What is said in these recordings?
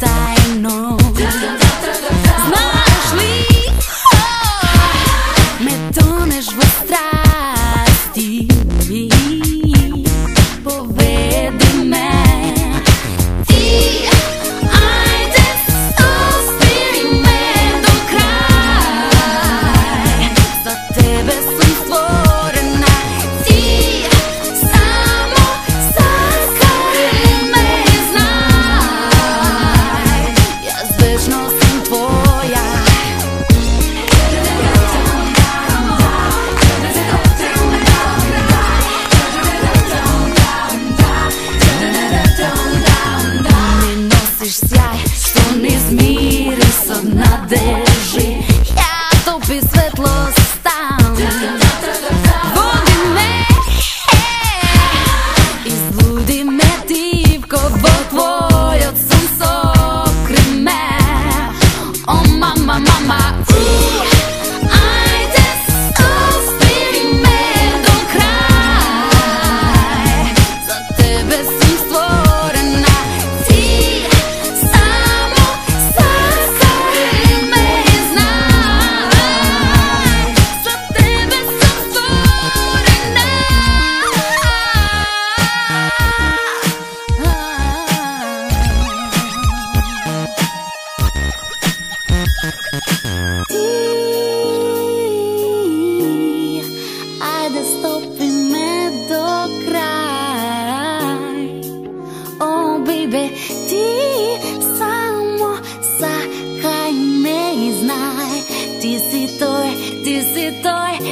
I just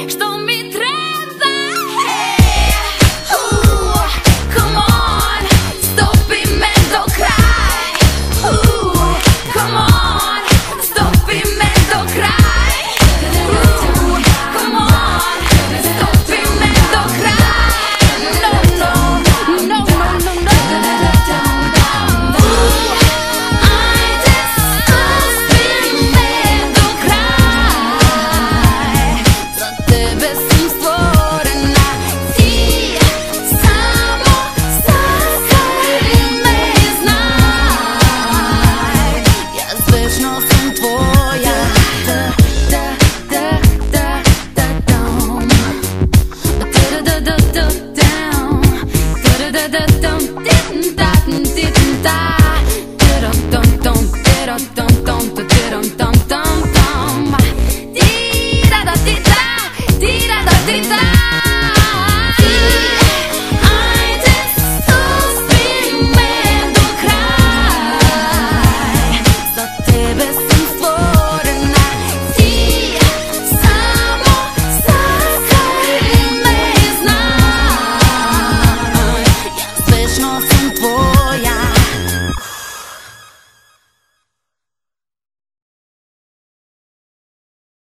στο μητρέ.